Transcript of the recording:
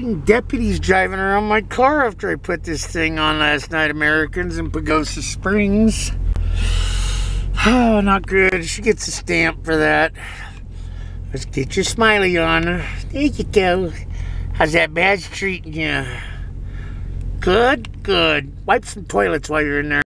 fucking deputies driving around my car after I put this thing on last night, Americans in Pagosa Springs. Oh, not good. She gets a stamp for that. Let's get your smiley on. There you go. How's that badge treating you? Good, good. Wipe some toilets while you're in there.